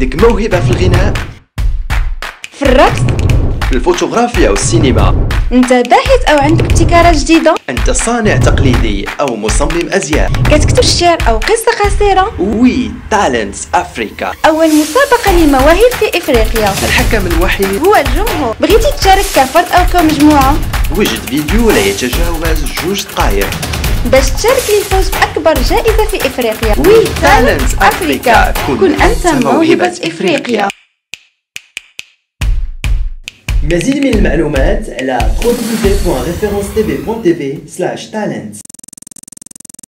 عندك موهبة في الغناء؟ في الرقص في الفوتوغرافيا والسينما أنت باحث أو عندك ابتكارات جديدة؟ أنت صانع تقليدي أو مصمم أزياء؟ كتكتب الشعر أو قصة قصيرة؟ We Talents Africa أول مسابقة للمواهب في إفريقيا. الحكم الوحيد. هو الجمهور. بغيتي تشارك كفرد أو كمجموعة؟ وجد فيديو لا يتجاوز جوج دقائق. باش تشارك للفوز بأكبر جائزة في إفريقيا. We Talents Africa كن أنت موهبة إفريقيا. مزيد من المعلومات على www.referencetv.tv/talents